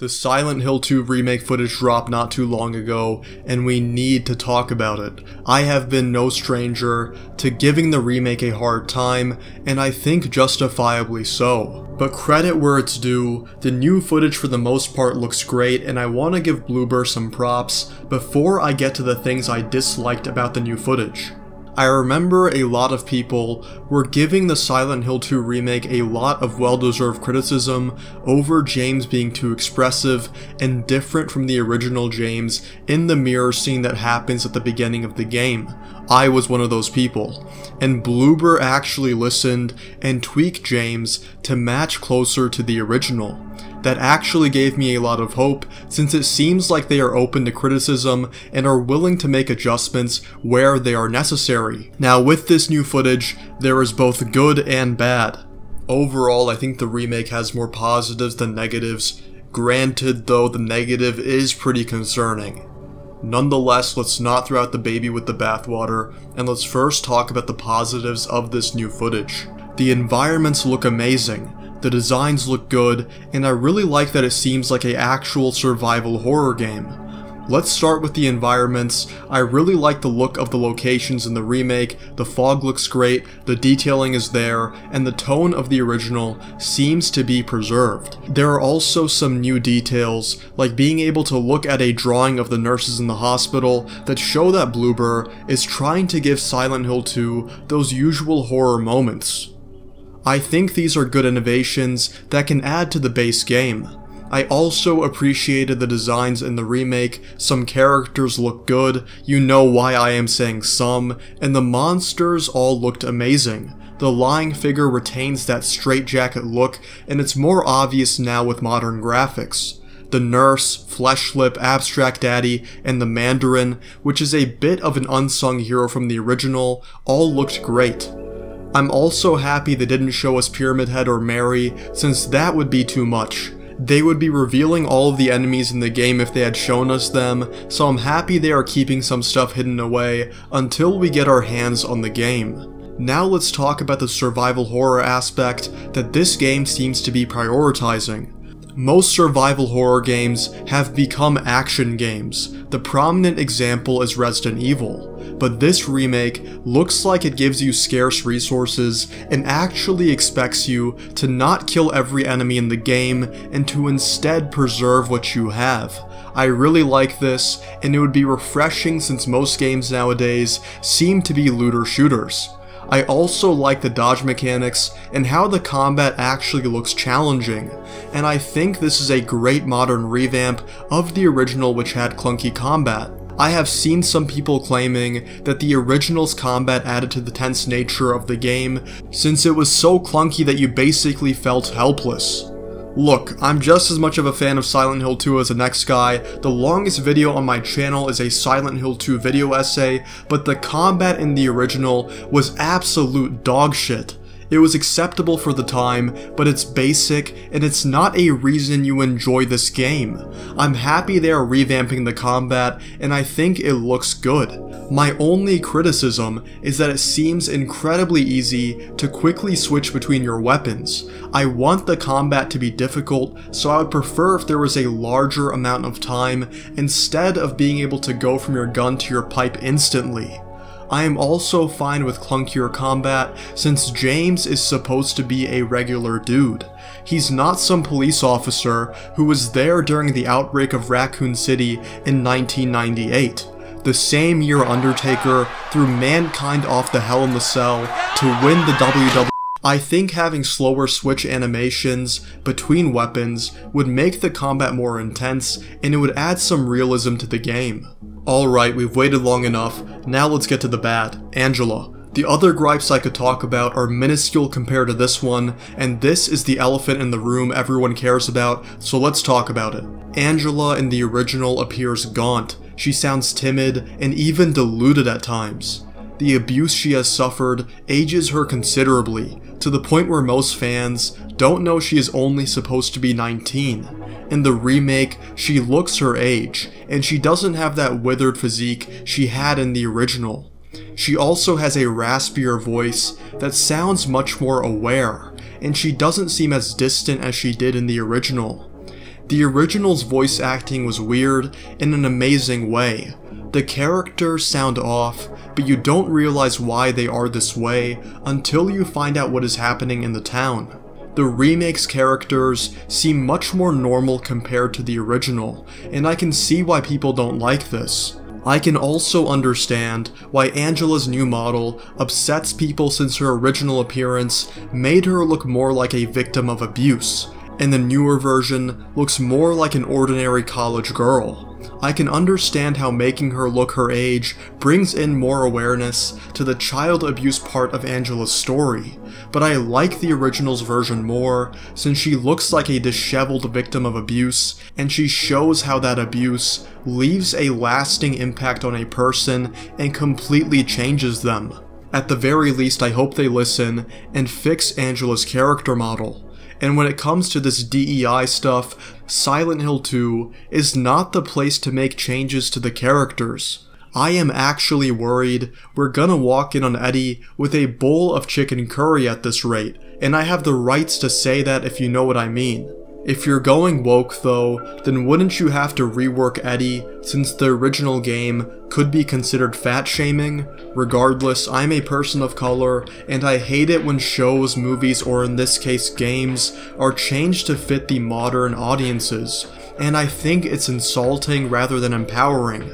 The Silent Hill 2 remake footage dropped not too long ago, and we need to talk about it. I have been no stranger to giving the remake a hard time, and I think justifiably so. But credit where it's due, the new footage for the most part looks great, and I want to give Bloober some props before I get to the things I disliked about the new footage. I remember a lot of people were giving the Silent Hill 2 remake a lot of well-deserved criticism over James being too expressive and different from the original James in the mirror scene that happens at the beginning of the game. I was one of those people, and Bloober actually listened and tweaked James to match closer to the original that actually gave me a lot of hope since it seems like they are open to criticism and are willing to make adjustments where they are necessary. Now with this new footage, there is both good and bad. Overall, I think the remake has more positives than negatives, granted though the negative is pretty concerning. Nonetheless, let's not throw out the baby with the bathwater, and let's first talk about the positives of this new footage. The environments look amazing, the designs look good, and I really like that it seems like a actual survival horror game. Let's start with the environments. I really like the look of the locations in the remake, the fog looks great, the detailing is there, and the tone of the original seems to be preserved. There are also some new details, like being able to look at a drawing of the nurses in the hospital that show that Bloober is trying to give Silent Hill 2 those usual horror moments. I think these are good innovations that can add to the base game. I also appreciated the designs in the remake, some characters look good, you know why I am saying some, and the monsters all looked amazing. The lying figure retains that straitjacket look, and it's more obvious now with modern graphics. The nurse, Fleshlip, Abstract Daddy, and the Mandarin, which is a bit of an unsung hero from the original, all looked great. I'm also happy they didn't show us Pyramid Head or Mary, since that would be too much. They would be revealing all of the enemies in the game if they had shown us them, so I'm happy they are keeping some stuff hidden away until we get our hands on the game. Now let's talk about the survival horror aspect that this game seems to be prioritizing. Most survival horror games have become action games. The prominent example is Resident Evil but this remake looks like it gives you scarce resources and actually expects you to not kill every enemy in the game and to instead preserve what you have. I really like this, and it would be refreshing since most games nowadays seem to be looter shooters. I also like the dodge mechanics and how the combat actually looks challenging, and I think this is a great modern revamp of the original which had clunky combat. I have seen some people claiming that the original's combat added to the tense nature of the game, since it was so clunky that you basically felt helpless. Look, I'm just as much of a fan of Silent Hill 2 as the next guy, the longest video on my channel is a Silent Hill 2 video essay, but the combat in the original was absolute dogshit. It was acceptable for the time, but it's basic and it's not a reason you enjoy this game. I'm happy they are revamping the combat and I think it looks good. My only criticism is that it seems incredibly easy to quickly switch between your weapons. I want the combat to be difficult, so I would prefer if there was a larger amount of time instead of being able to go from your gun to your pipe instantly. I am also fine with clunkier combat since James is supposed to be a regular dude. He's not some police officer who was there during the outbreak of Raccoon City in 1998 the same year Undertaker threw Mankind off the Hell in the Cell to win the WWE I think having slower switch animations between weapons would make the combat more intense and it would add some realism to the game. Alright, we've waited long enough, now let's get to the bad. Angela. The other gripes I could talk about are minuscule compared to this one, and this is the elephant in the room everyone cares about, so let's talk about it. Angela in the original appears gaunt, she sounds timid, and even deluded at times. The abuse she has suffered ages her considerably, to the point where most fans don't know she is only supposed to be 19. In the remake, she looks her age, and she doesn't have that withered physique she had in the original. She also has a raspier voice that sounds much more aware, and she doesn't seem as distant as she did in the original. The original's voice acting was weird in an amazing way. The characters sound off, but you don't realize why they are this way until you find out what is happening in the town. The remake's characters seem much more normal compared to the original, and I can see why people don't like this. I can also understand why Angela's new model upsets people since her original appearance made her look more like a victim of abuse, and the newer version looks more like an ordinary college girl. I can understand how making her look her age brings in more awareness to the child abuse part of Angela's story, but I like the original's version more since she looks like a disheveled victim of abuse, and she shows how that abuse leaves a lasting impact on a person and completely changes them. At the very least, I hope they listen and fix Angela's character model. And when it comes to this DEI stuff, Silent Hill 2 is not the place to make changes to the characters. I am actually worried we're gonna walk in on Eddie with a bowl of chicken curry at this rate, and I have the rights to say that if you know what I mean. If you're going woke though, then wouldn't you have to rework Eddie since the original game could be considered fat shaming? Regardless, I'm a person of color, and I hate it when shows, movies, or in this case games, are changed to fit the modern audiences, and I think it's insulting rather than empowering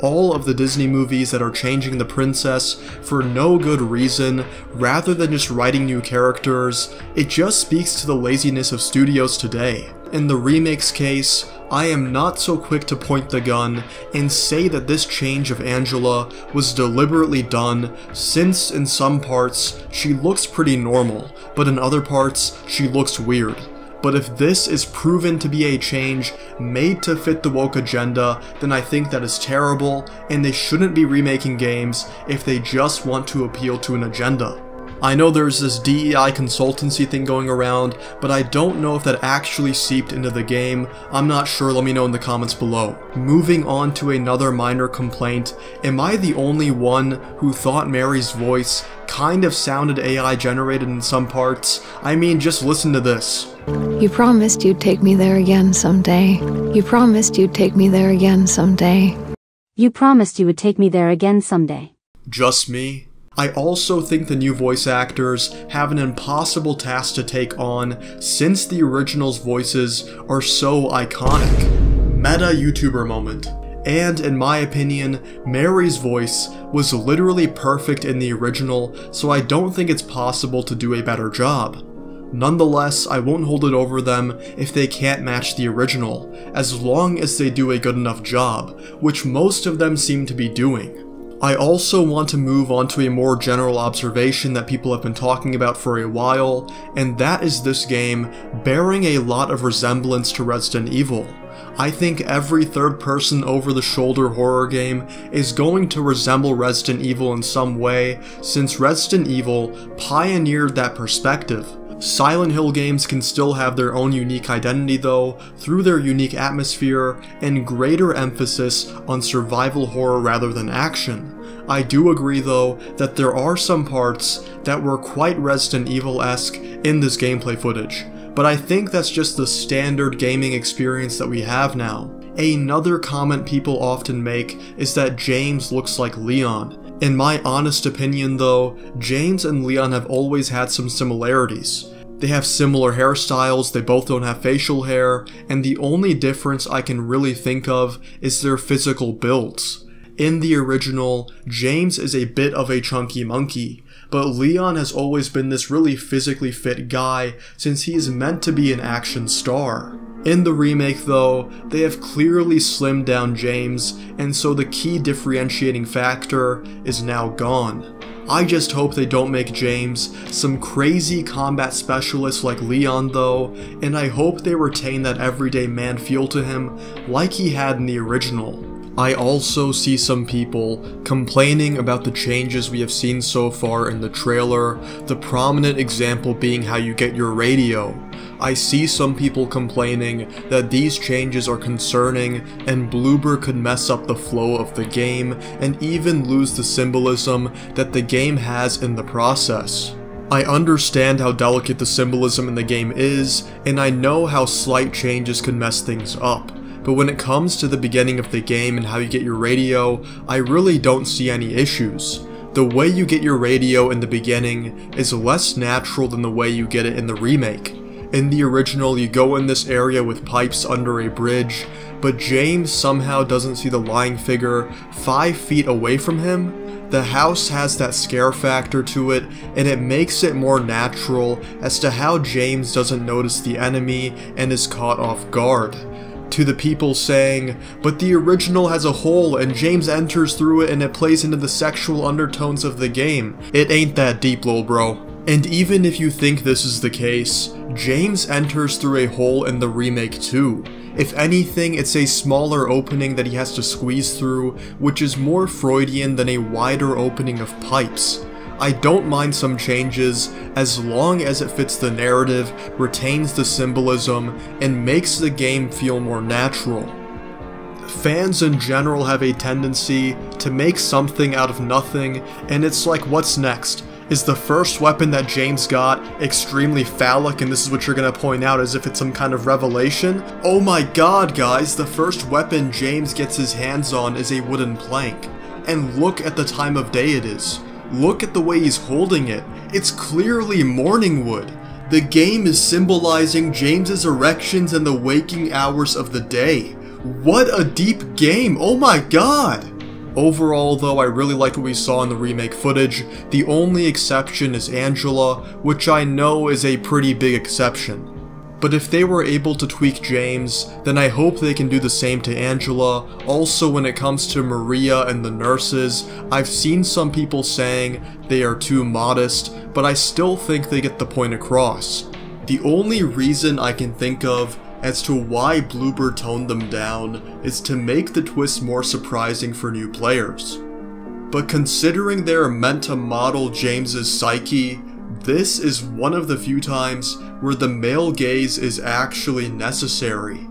all of the Disney movies that are changing the princess for no good reason, rather than just writing new characters, it just speaks to the laziness of studios today. In the remake's case, I am not so quick to point the gun and say that this change of Angela was deliberately done, since in some parts she looks pretty normal, but in other parts she looks weird. But if this is proven to be a change made to fit the woke agenda, then I think that is terrible, and they shouldn't be remaking games if they just want to appeal to an agenda. I know there's this DEI consultancy thing going around, but I don't know if that actually seeped into the game. I'm not sure, let me know in the comments below. Moving on to another minor complaint, am I the only one who thought Mary's voice kind of sounded AI generated in some parts? I mean, just listen to this. You promised you'd take me there again someday. You promised you'd take me there again someday. You promised you would take me there again someday. Just me? I also think the new voice actors have an impossible task to take on since the original's voices are so iconic. Meta YouTuber moment. And in my opinion, Mary's voice was literally perfect in the original, so I don't think it's possible to do a better job. Nonetheless, I won't hold it over them if they can't match the original, as long as they do a good enough job, which most of them seem to be doing. I also want to move on to a more general observation that people have been talking about for a while, and that is this game bearing a lot of resemblance to Resident Evil. I think every third person over the shoulder horror game is going to resemble Resident Evil in some way, since Resident Evil pioneered that perspective. Silent Hill games can still have their own unique identity though, through their unique atmosphere and greater emphasis on survival horror rather than action. I do agree though that there are some parts that were quite Resident Evil-esque in this gameplay footage, but I think that's just the standard gaming experience that we have now. Another comment people often make is that James looks like Leon, in my honest opinion though, James and Leon have always had some similarities. They have similar hairstyles, they both don't have facial hair, and the only difference I can really think of is their physical builds. In the original, James is a bit of a chunky monkey, but Leon has always been this really physically fit guy since he is meant to be an action star. In the remake though, they have clearly slimmed down James, and so the key differentiating factor is now gone. I just hope they don't make James some crazy combat specialist like Leon though, and I hope they retain that everyday man feel to him like he had in the original. I also see some people complaining about the changes we have seen so far in the trailer, the prominent example being how you get your radio. I see some people complaining that these changes are concerning and Bloober could mess up the flow of the game and even lose the symbolism that the game has in the process. I understand how delicate the symbolism in the game is, and I know how slight changes can mess things up. But when it comes to the beginning of the game and how you get your radio, I really don't see any issues. The way you get your radio in the beginning is less natural than the way you get it in the remake. In the original, you go in this area with pipes under a bridge, but James somehow doesn't see the lying figure 5 feet away from him. The house has that scare factor to it, and it makes it more natural as to how James doesn't notice the enemy and is caught off guard. To the people saying, but the original has a hole and James enters through it and it plays into the sexual undertones of the game. It ain't that deep, lil bro. And even if you think this is the case, James enters through a hole in the remake too. If anything, it's a smaller opening that he has to squeeze through, which is more Freudian than a wider opening of pipes. I don't mind some changes as long as it fits the narrative, retains the symbolism, and makes the game feel more natural. Fans in general have a tendency to make something out of nothing, and it's like what's next? Is the first weapon that James got extremely phallic and this is what you're gonna point out as if it's some kind of revelation? Oh my god guys, the first weapon James gets his hands on is a wooden plank. And look at the time of day it is. Look at the way he's holding it. It's clearly morning wood. The game is symbolizing James's erections and the waking hours of the day. What a deep game, oh my god! Overall though, I really like what we saw in the remake footage. The only exception is Angela, which I know is a pretty big exception. But if they were able to tweak James, then I hope they can do the same to Angela. Also when it comes to Maria and the nurses, I've seen some people saying they are too modest, but I still think they get the point across. The only reason I can think of as to why Bloober toned them down is to make the twist more surprising for new players. But considering they are meant to model James's psyche, this is one of the few times where the male gaze is actually necessary.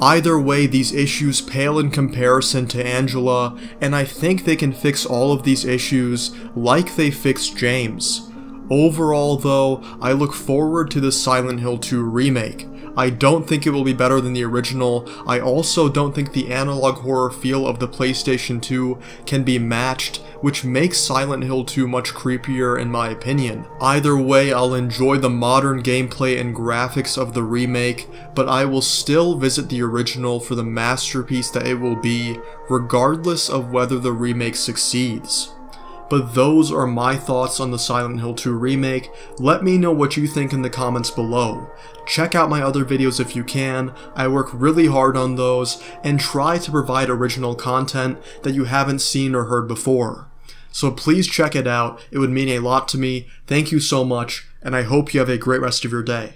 Either way, these issues pale in comparison to Angela, and I think they can fix all of these issues like they fixed James. Overall though, I look forward to the Silent Hill 2 remake. I don't think it will be better than the original. I also don't think the analog horror feel of the PlayStation 2 can be matched, which makes Silent Hill 2 much creepier in my opinion. Either way, I'll enjoy the modern gameplay and graphics of the remake, but I will still visit the original for the masterpiece that it will be, regardless of whether the remake succeeds. But those are my thoughts on the Silent Hill 2 remake. Let me know what you think in the comments below. Check out my other videos if you can, I work really hard on those, and try to provide original content that you haven't seen or heard before. So please check it out, it would mean a lot to me, thank you so much, and I hope you have a great rest of your day.